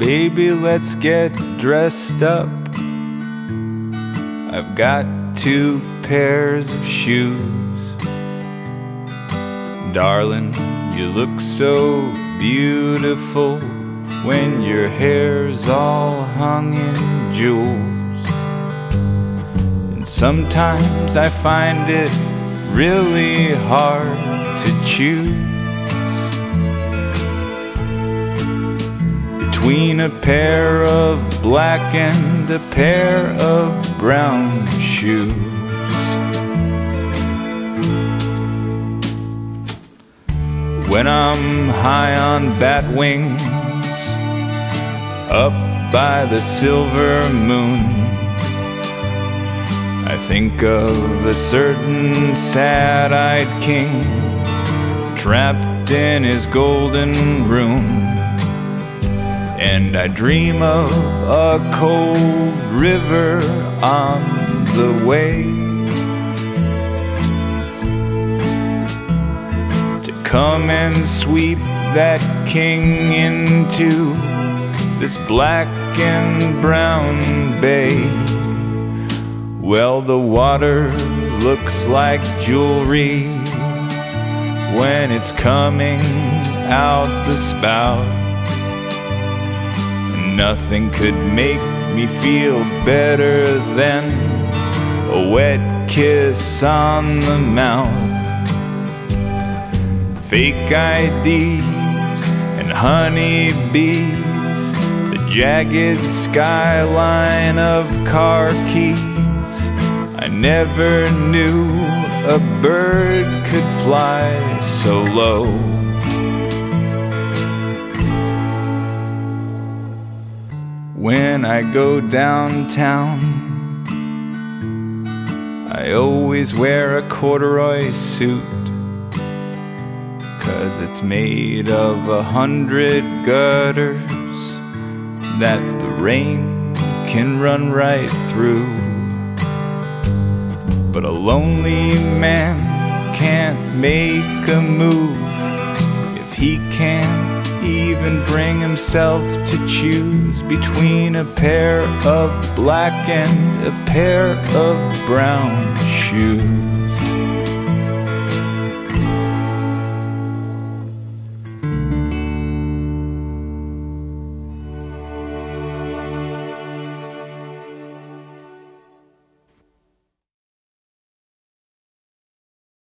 baby, let's get dressed up. I've got two pairs of shoes. Darling, you look so beautiful when your hair's all hung in jewels. And sometimes I find it really hard to choose between a pair of black and a pair of brown shoes. When I'm high on bat wings, up by the silver moon, I think of a certain sad eyed king trapped in his golden room. And I dream of a cold river on the way to come and sweep that king into this black and brown bay. Well, the water looks like jewelry when it's coming out the spout. Nothing could make me feel better than a wet kiss on the mouth. Fake IDs and honeybees, the jagged skyline of car keys. I never knew a bird could fly so low. When I go downtown, I always wear a corduroy suit. Cause it's made of a hundred gutters that the rain can run right through. But a lonely man can't make a move if he can't even bring himself to choose between a pair of black and a pair of brown shoes.